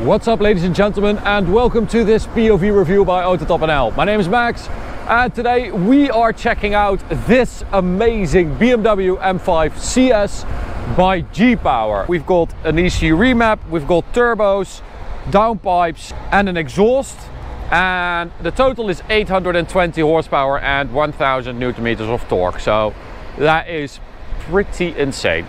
What's up ladies and gentlemen and welcome to this POV review by Autotop NL. My name is Max and today we are checking out this amazing BMW M5 CS by G-Power. We've got an ECU remap, we've got turbos, downpipes and an exhaust and the total is 820 horsepower and 1000 newton meters of torque so that is pretty insane